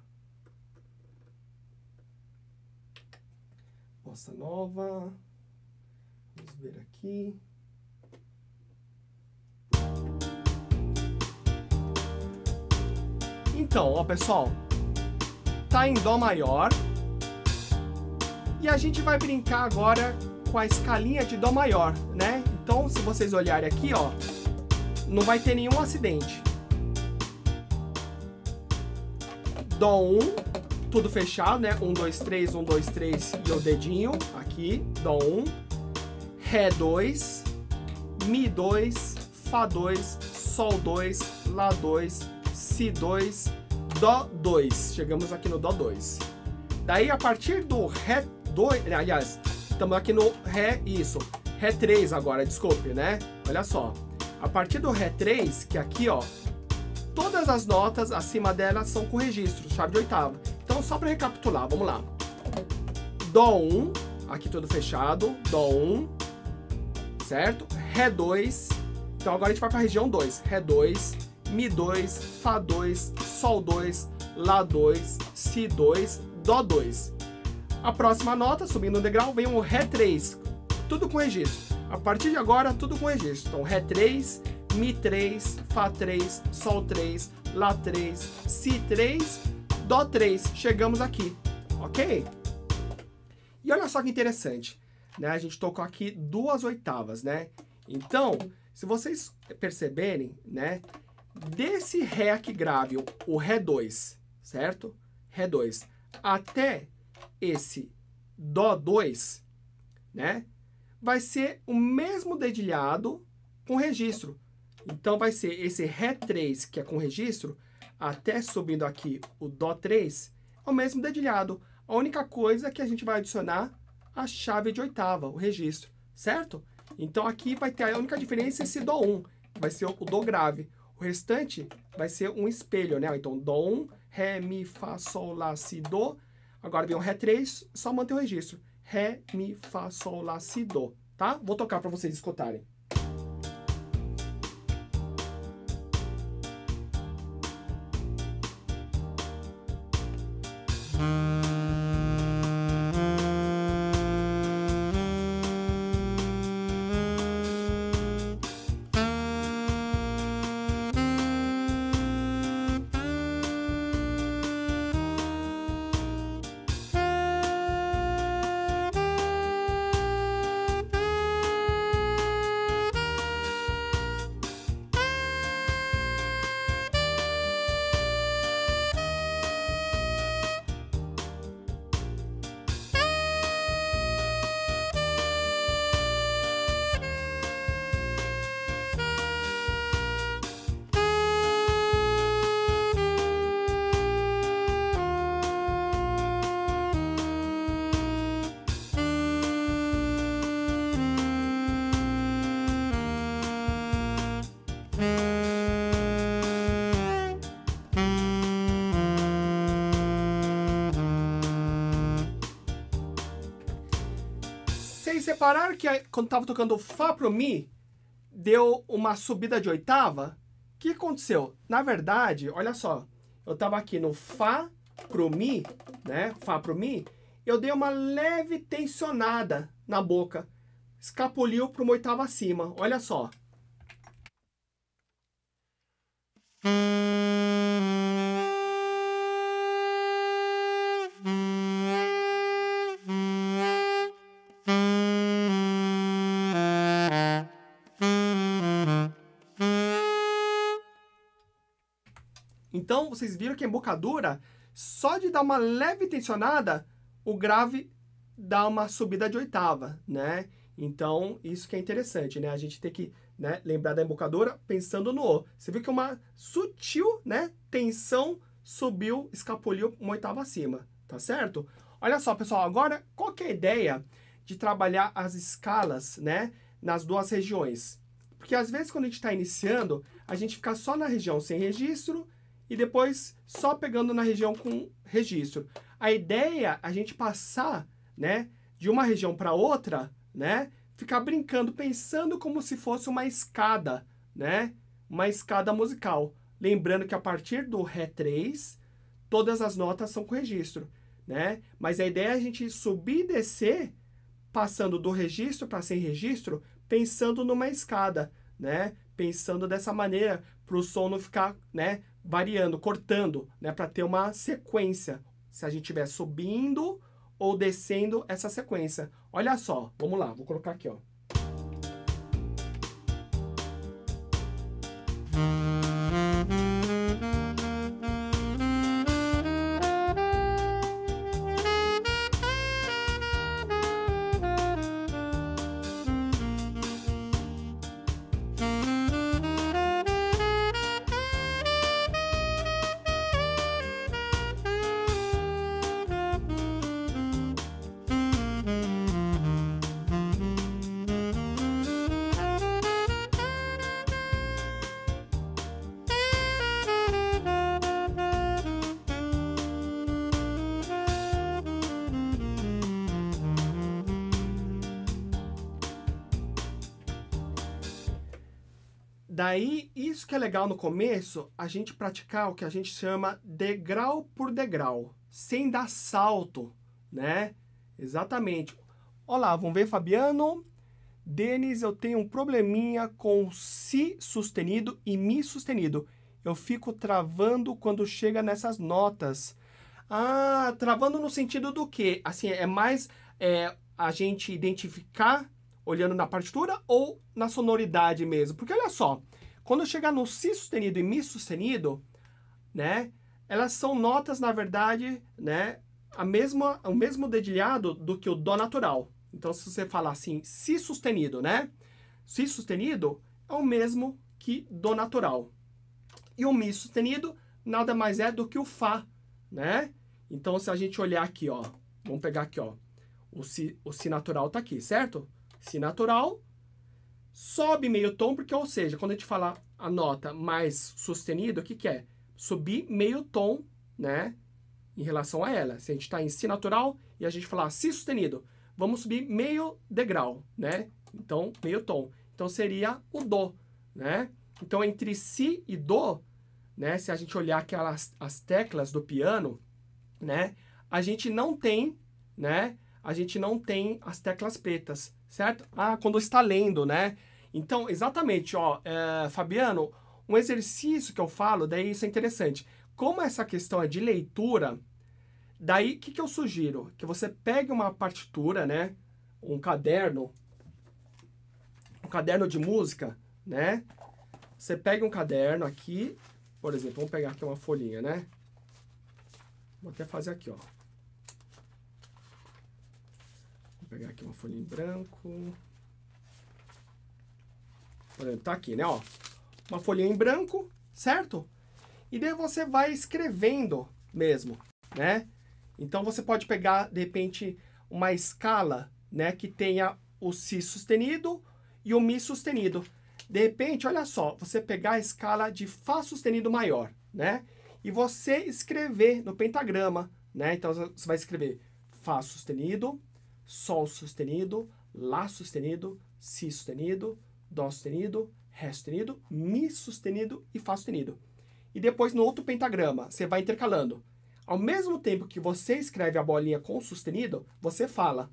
A: Bossa nova. Vamos ver aqui. Então, ó, pessoal. Tá em Dó maior. E a gente vai brincar agora com a escalinha de Dó maior, né? Então, se vocês olharem aqui, ó, não vai ter nenhum acidente. Dó 1, tudo fechado, né? 1, 2, 3, 1, 2, 3 e o dedinho aqui, Dó 1. Ré 2, Mi 2, Fá 2, Sol 2, Lá 2, Si 2, Dó 2. Chegamos aqui no Dó 2. Daí, a partir do Ré 2, aliás, estamos aqui no Ré, isso, Ré 3 agora, desculpe, né? Olha só. A partir do Ré 3, que aqui, ó, todas as notas acima dela são com registro, chave de oitava. Então, só para recapitular, vamos lá. Dó 1, aqui tudo fechado, Dó 1, certo? Ré 2, então agora a gente vai para a região 2, Ré 2, Mi 2, Fá 2, Sol 2, Lá 2, Si 2, Dó 2. A próxima nota, subindo um degrau, vem o Ré 3, tudo com registro. A partir de agora, tudo com registro. Então, Ré 3, Mi 3, Fá 3, Sol 3, Lá 3, Si 3, Dó 3. Chegamos aqui, ok? E olha só que interessante, né? A gente tocou aqui duas oitavas, né? Então, se vocês perceberem, né? Desse Ré aqui grave, o Ré 2, certo? Ré 2, até esse Dó 2, né? vai ser o mesmo dedilhado com registro. Então, vai ser esse Ré 3, que é com registro, até subindo aqui o Dó 3, é o mesmo dedilhado. A única coisa é que a gente vai adicionar a chave de oitava, o registro, certo? Então, aqui vai ter a única diferença esse Dó 1, vai ser o Dó grave. O restante vai ser um espelho, né? Então, Dó 1, Ré, Mi, Fá, Sol, Lá, Si, Dó. Agora vem o Ré 3, só manter o registro. Ré, Mi, Fá, Sol, Lá, Si, Dó, tá? Vou tocar para vocês escutarem. Vocês separaram que quando tava tocando Fá pro Mi, deu uma subida de oitava? O que aconteceu? Na verdade, olha só, eu tava aqui no Fá pro Mi, né? Fá pro Mi, eu dei uma leve tensionada na boca. Escapuliu para uma oitava acima. Olha só. Então, vocês viram que a embocadura, só de dar uma leve tensionada, o grave dá uma subida de oitava, né? Então, isso que é interessante, né? A gente tem que né, lembrar da embocadura pensando no O. Você viu que uma sutil né, tensão subiu, escapuliu uma oitava acima, tá certo? Olha só, pessoal, agora qual que é a ideia de trabalhar as escalas, né, nas duas regiões? Porque às vezes quando a gente está iniciando, a gente fica só na região sem registro e depois só pegando na região com registro. A ideia é a gente passar, né, de uma região para outra, né, ficar brincando, pensando como se fosse uma escada, né, uma escada musical. Lembrando que a partir do Ré 3, todas as notas são com registro, né? Mas a ideia é a gente subir e descer, passando do registro para sem registro, pensando numa escada, né? Pensando dessa maneira, para o som não ficar, né, variando, cortando, né, para ter uma sequência. Se a gente estiver subindo ou descendo essa sequência. Olha só, vamos lá, vou colocar aqui, ó. Isso que é legal no começo, a gente praticar o que a gente chama degrau por degrau, sem dar salto, né? Exatamente. Olá, vamos ver, Fabiano? Denis, eu tenho um probleminha com si sustenido e mi sustenido. Eu fico travando quando chega nessas notas. Ah, travando no sentido do quê? Assim, é mais é, a gente identificar olhando na partitura ou na sonoridade mesmo? Porque olha só, quando chegar no si sustenido e mi sustenido, né? Elas são notas, na verdade, né? A mesma, o mesmo dedilhado do que o dó natural. Então, se você falar assim, si sustenido, né? Si sustenido é o mesmo que do natural. E o mi sustenido nada mais é do que o fá, né? Então, se a gente olhar aqui, ó, vamos pegar aqui, ó, o si, o si natural tá aqui, certo? Si natural sobe meio tom, porque, ou seja, quando a gente fala a nota mais sustenido, o que que é? Subir meio tom, né? Em relação a ela. Se a gente está em si natural e a gente falar si sustenido, vamos subir meio degrau, né? Então, meio tom. Então, seria o Dó, né? Então, entre Si e Dó, né? Se a gente olhar aquelas as teclas do piano, né? A gente não tem, né? A gente não tem as teclas pretas, certo? Ah, quando está lendo, né? Então, exatamente, ó, é, Fabiano, um exercício que eu falo, daí isso é interessante. Como essa questão é de leitura, Daí, o que, que eu sugiro? Que você pegue uma partitura, né? Um caderno, um caderno de música, né? Você pega um caderno aqui, por exemplo, vamos pegar aqui uma folhinha, né? Vou até fazer aqui, ó. Vou pegar aqui uma folhinha em branco. Por exemplo, tá aqui, né, ó. Uma folhinha em branco, certo? E daí você vai escrevendo mesmo, né? Então você pode pegar, de repente, uma escala né, que tenha o Si sustenido e o Mi sustenido. De repente, olha só, você pegar a escala de Fá sustenido maior, né? E você escrever no pentagrama, né? Então você vai escrever Fá sustenido, Sol sustenido, Lá sustenido, Si sustenido, Dó sustenido, Ré sustenido, Mi sustenido e Fá sustenido. E depois no outro pentagrama, você vai intercalando ao mesmo tempo que você escreve a bolinha com sustenido, você fala.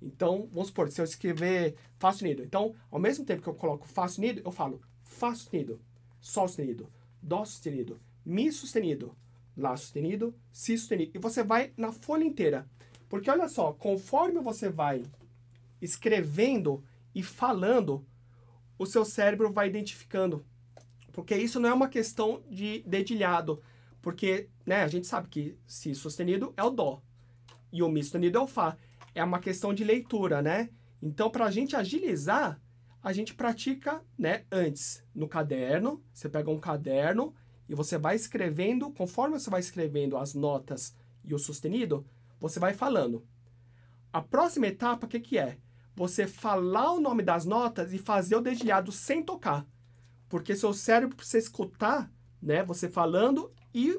A: Então, vamos supor, se eu escrever Fá sustenido. Então, ao mesmo tempo que eu coloco Fá sustenido, eu falo Fá sustenido, Sol sustenido, Dó sustenido, Mi sustenido, Lá sustenido, Si sustenido. E você vai na folha inteira. Porque olha só, conforme você vai escrevendo e falando, o seu cérebro vai identificando. Porque isso não é uma questão de dedilhado. Porque né, a gente sabe que Si sustenido é o Dó e o Mi sustenido é o Fá. É uma questão de leitura, né? Então, para a gente agilizar, a gente pratica né, antes no caderno. Você pega um caderno e você vai escrevendo, conforme você vai escrevendo as notas e o sustenido, você vai falando. A próxima etapa, o que, que é? Você falar o nome das notas e fazer o dedilhado sem tocar. Porque seu cérebro precisa escutar, né? Você falando e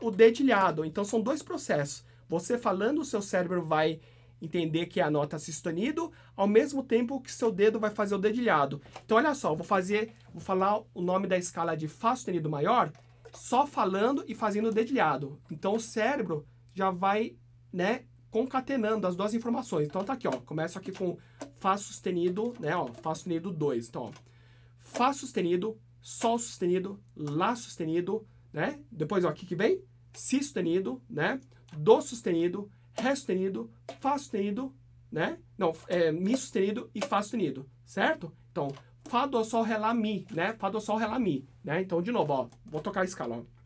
A: o dedilhado. Então são dois processos. Você falando, o seu cérebro vai entender que é a nota sustenido, ao mesmo tempo que seu dedo vai fazer o dedilhado. Então olha só, vou fazer, vou falar o nome da escala de fá sustenido maior, só falando e fazendo o dedilhado. Então o cérebro já vai, né, concatenando as duas informações. Então tá aqui, ó, começa aqui com fá sustenido, né, ó, fá sustenido 2. Então, ó, fá sustenido, sol sustenido, lá sustenido, né? Depois, ó, o que, vem? Si sustenido, né? Do sustenido, Ré sustenido, Fá sustenido, né? Não, é, Mi sustenido e Fá sustenido, certo? Então, Fá, Dó, Sol, Ré, Lá, Mi, né? Fá, Dó, Sol, Ré, Lá, Mi, né? Então, de novo, ó, vou tocar a escala, ó.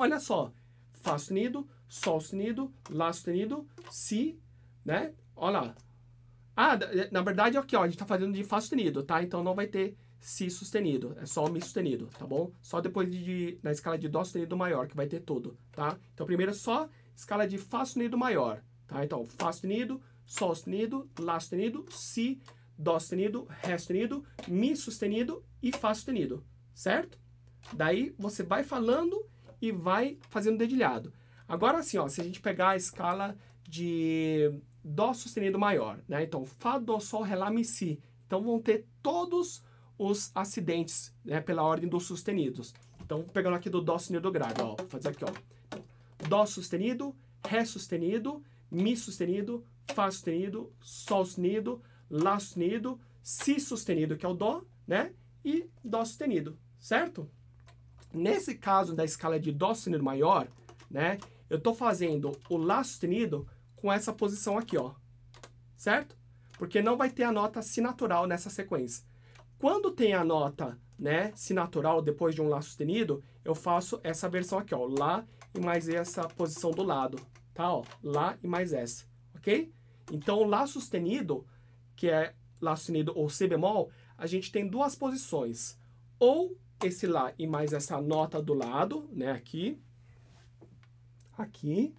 A: Olha só, Fá sustenido, Sol sustenido, Lá sustenido, Si, né? Olha lá. Ah, na verdade, aqui, ó, a gente tá fazendo de Fá sustenido, tá? Então não vai ter Si sustenido, é só Mi sustenido, tá bom? Só depois de, na escala de Dó sustenido maior, que vai ter tudo, tá? Então primeiro é só escala de Fá sustenido maior, tá? Então, Fá sustenido, Sol sustenido, Lá sustenido, Si, Dó sustenido, Ré sustenido, Mi sustenido e Fá sustenido, certo? Daí você vai falando e vai fazendo dedilhado. Agora sim, ó, se a gente pegar a escala de Dó sustenido maior, né? Então, Fá, Dó, Sol, Ré, Lá, Mi, Si. Então, vão ter todos os acidentes, né? Pela ordem dos sustenidos. Então, pegando aqui do Dó sustenido grave, ó. Vou fazer aqui, ó. Dó sustenido, Ré sustenido, Mi sustenido, Fá sustenido, Sol sustenido, Lá sustenido, Si sustenido, que é o Dó, né? E Dó sustenido, certo? Nesse caso da escala de Dó sustenido maior, né? Eu estou fazendo o Lá sustenido com essa posição aqui, ó. Certo? Porque não vai ter a nota si natural nessa sequência. Quando tem a nota, né, si natural depois de um Lá sustenido, eu faço essa versão aqui, ó. Lá e mais essa posição do lado, tá? Ó, lá e mais essa, ok? Então, Lá sustenido, que é Lá sustenido ou Si bemol, a gente tem duas posições. Ou esse Lá e mais essa nota do lado, né, aqui, aqui,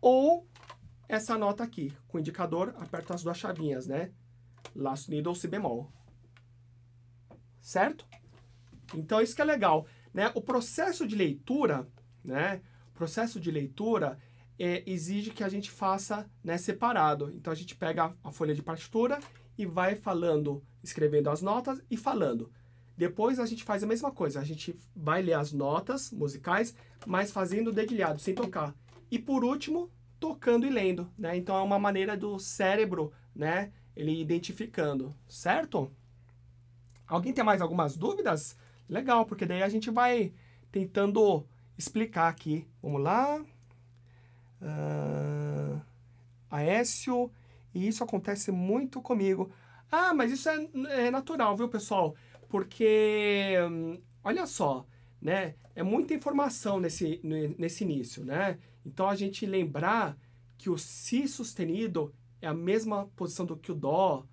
A: ou essa nota aqui, com o indicador, aperto as duas chavinhas, né? Lá sustenido ou Si bemol. Certo? Então, isso que é legal, né? O processo de leitura, né? O processo de leitura é, exige que a gente faça né, separado. Então, a gente pega a folha de partitura e vai falando, escrevendo as notas e falando. Depois a gente faz a mesma coisa, a gente vai ler as notas musicais, mas fazendo dedilhado, sem tocar. E por último, tocando e lendo, né? Então é uma maneira do cérebro, né, ele identificando, certo? Alguém tem mais algumas dúvidas? Legal, porque daí a gente vai tentando explicar aqui. Vamos lá. Uh, Aécio, e isso acontece muito comigo. Ah, mas isso é, é natural, viu, pessoal? Porque, hum, olha só, né? É muita informação nesse, nesse início, né? Então, a gente lembrar que o Si sustenido é a mesma posição do que o Dó,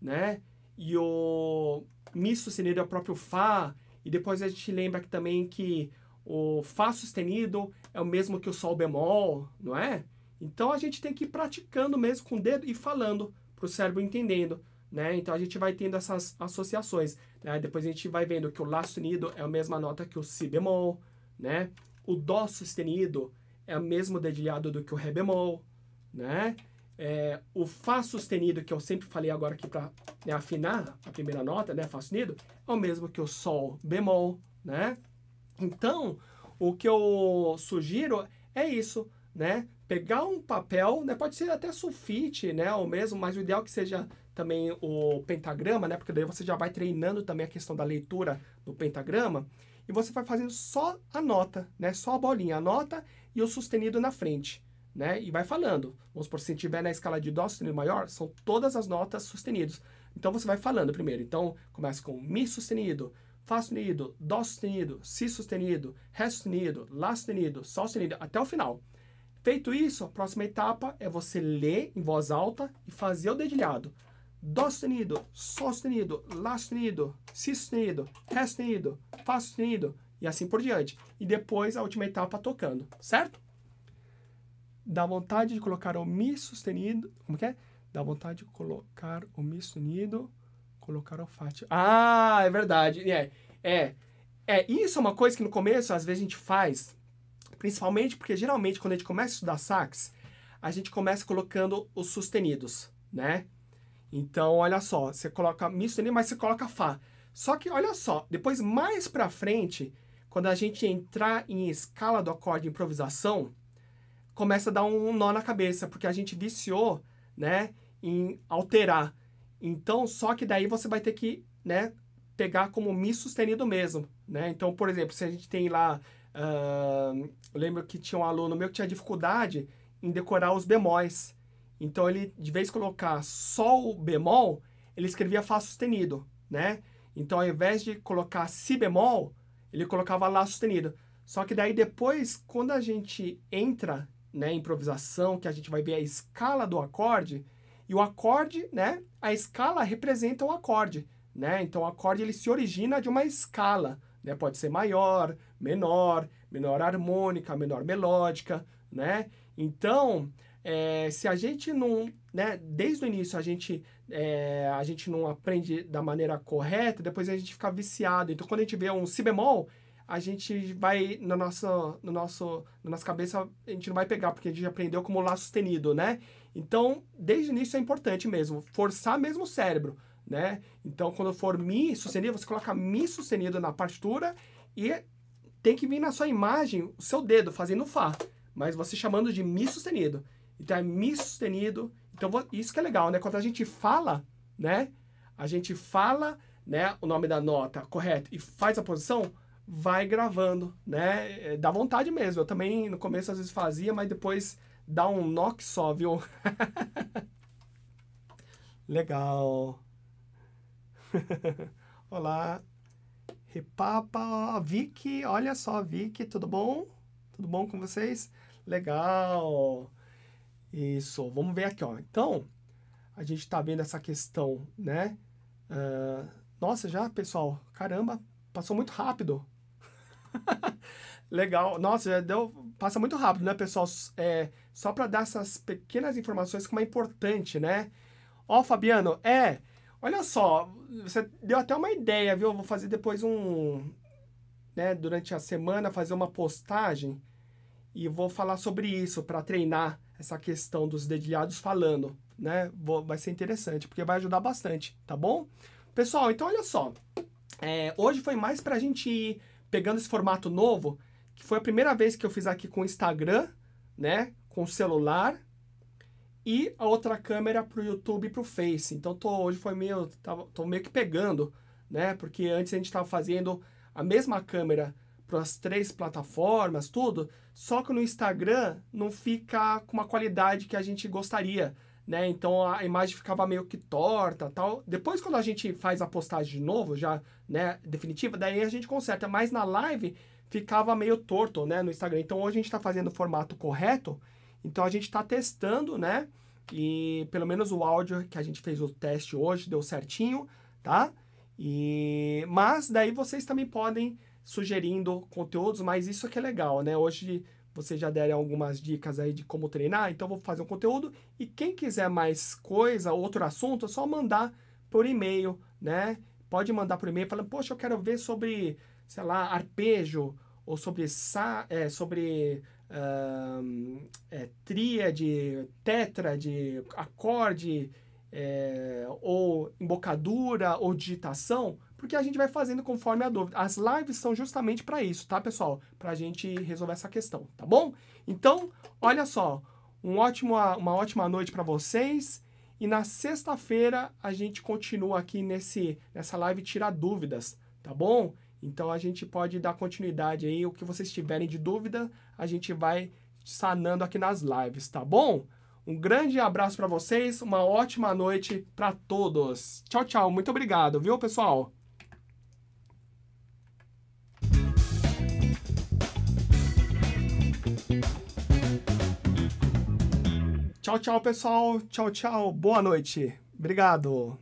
A: né? E o Mi sustenido é o próprio Fá. E depois a gente lembra que, também que o Fá sustenido é o mesmo que o Sol bemol, não é? Então, a gente tem que ir praticando mesmo com o dedo e falando para o cérebro entendendo. Né? Então a gente vai tendo essas associações. Né? Depois a gente vai vendo que o Lá sustenido é a mesma nota que o Si bemol, né? O Dó sustenido é o mesmo dedilhado do que o Ré bemol, né? É, o Fá sustenido, que eu sempre falei agora aqui para né, afinar a primeira nota, né? Fá sustenido, é o mesmo que o Sol bemol, né? Então, o que eu sugiro é isso, né? Pegar um papel, né? Pode ser até sulfite, né? Ou mesmo, mas o ideal é que seja também o pentagrama, né? Porque daí você já vai treinando também a questão da leitura do pentagrama. E você vai fazendo só a nota, né? Só a bolinha, a nota e o sustenido na frente, né? E vai falando. Vamos por se tiver na escala de Dó sustenido maior, são todas as notas sustenidas. Então você vai falando primeiro. Então começa com Mi sustenido, Fá sustenido, Dó sustenido, Si sustenido, Ré sustenido, Lá sustenido, Sol sustenido, até o final. Feito isso, a próxima etapa é você ler em voz alta e fazer o dedilhado. Dó sustenido, Sol sustenido, Lá sustenido, Si sustenido, Ré sustenido, Fá sustenido e assim por diante. E depois a última etapa tocando, certo? Dá vontade de colocar o Mi sustenido. Como que é? Dá vontade de colocar o Mi sustenido, colocar o Fá. Ah, é verdade. É, é, é, isso é uma coisa que no começo às vezes a gente faz, principalmente porque geralmente quando a gente começa a estudar sax, a gente começa colocando os sustenidos, né? Então, olha só, você coloca Mi sustenido, mas você coloca Fá. Só que, olha só, depois mais pra frente, quando a gente entrar em escala do acorde de improvisação, começa a dar um nó na cabeça, porque a gente viciou, né, em alterar. Então, só que daí você vai ter que, né, pegar como Mi sustenido mesmo, né? Então, por exemplo, se a gente tem lá... Uh, eu lembro que tinha um aluno meu que tinha dificuldade em decorar os bemóis. Então ele, de vez de colocar o bemol, ele escrevia Fá sustenido, né? Então ao invés de colocar Si bemol, ele colocava Lá sustenido. Só que daí depois, quando a gente entra né, improvisação, que a gente vai ver a escala do acorde, e o acorde, né, a escala representa o acorde, né? Então o acorde ele se origina de uma escala, né? Pode ser maior, menor, menor harmônica, menor melódica, né? Então, é, se a gente não, né, desde o início a gente, é, a gente não aprende da maneira correta, depois a gente fica viciado. Então, quando a gente vê um si bemol, a gente vai na nossa, no nosso, na nossa cabeça, a gente não vai pegar, porque a gente aprendeu como Lá sustenido, né? Então, desde o início é importante mesmo, forçar mesmo o cérebro, né? Então, quando for Mi sustenido, você coloca Mi sustenido na partitura e tem que vir na sua imagem o seu dedo fazendo Fá, mas você chamando de Mi sustenido. Então, é Mi sustenido. Então, isso que é legal, né? Quando a gente fala, né? A gente fala, né, o nome da nota correto e faz a posição, vai gravando, né? É, dá vontade mesmo. Eu também no começo às vezes fazia, mas depois dá um knock só, viu? <laughs> Legal. <laughs> Olá. Repapa, Vicky, olha só, Vicky, tudo bom? Tudo bom com vocês? Legal. Isso, vamos ver aqui, ó. Então, a gente tá vendo essa questão, né? Uh, nossa, já, pessoal, caramba, passou muito rápido. <laughs> Legal. Nossa, já deu, passa muito rápido, né, pessoal? É, só para dar essas pequenas informações como é importante, né? Ó, Fabiano, é, olha só, você deu até uma ideia, viu? Eu vou fazer depois um, né, durante a semana, fazer uma postagem e vou falar sobre isso para treinar essa questão dos dedilhados falando, né? Vou, vai ser interessante, porque vai ajudar bastante, tá bom? Pessoal, então olha só, é, hoje foi mais para a gente ir pegando esse formato novo, que foi a primeira vez que eu fiz aqui com o Instagram, né? Com o celular. E a outra câmera para o YouTube e para o Face. Então tô, hoje foi meio. Tava, tô meio que pegando, né? Porque antes a gente estava fazendo a mesma câmera para as três plataformas, tudo. Só que no Instagram não fica com uma qualidade que a gente gostaria. Né? Então a imagem ficava meio que torta, tal. Depois quando a gente faz a postagem de novo, já, né, definitiva, daí a gente conserta, mas na live ficava meio torto, né, no Instagram. Então hoje a gente está fazendo o formato correto, então a gente está testando, né, e pelo menos o áudio que a gente fez o teste hoje deu certinho, tá? E mas daí vocês também podem sugerindo conteúdos, mas isso aqui é legal, né? Hoje vocês já deram algumas dicas aí de como treinar, então vou fazer um conteúdo e quem quiser mais coisa, outro assunto, é só mandar por e-mail, né? Pode mandar por e-mail falando, poxa, eu quero ver sobre sei lá, arpejo, ou sobre, é, sobre um, é, tríade, tétrade, acorde, é, ou embocadura, ou digitação, porque a gente vai fazendo conforme a dúvida. As lives são justamente para isso, tá, pessoal? Para a gente resolver essa questão, tá bom? Então, olha só, um ótimo, uma ótima noite para vocês. E na sexta-feira a gente continua aqui nesse, nessa live tirar dúvidas, tá bom? Então a gente pode dar continuidade aí, o que vocês tiverem de dúvida, a gente vai sanando aqui nas lives, tá bom? Um grande abraço para vocês, uma ótima noite para todos. Tchau, tchau. Muito obrigado, viu, pessoal? Tchau, tchau, pessoal. Tchau, tchau. Boa noite. Obrigado.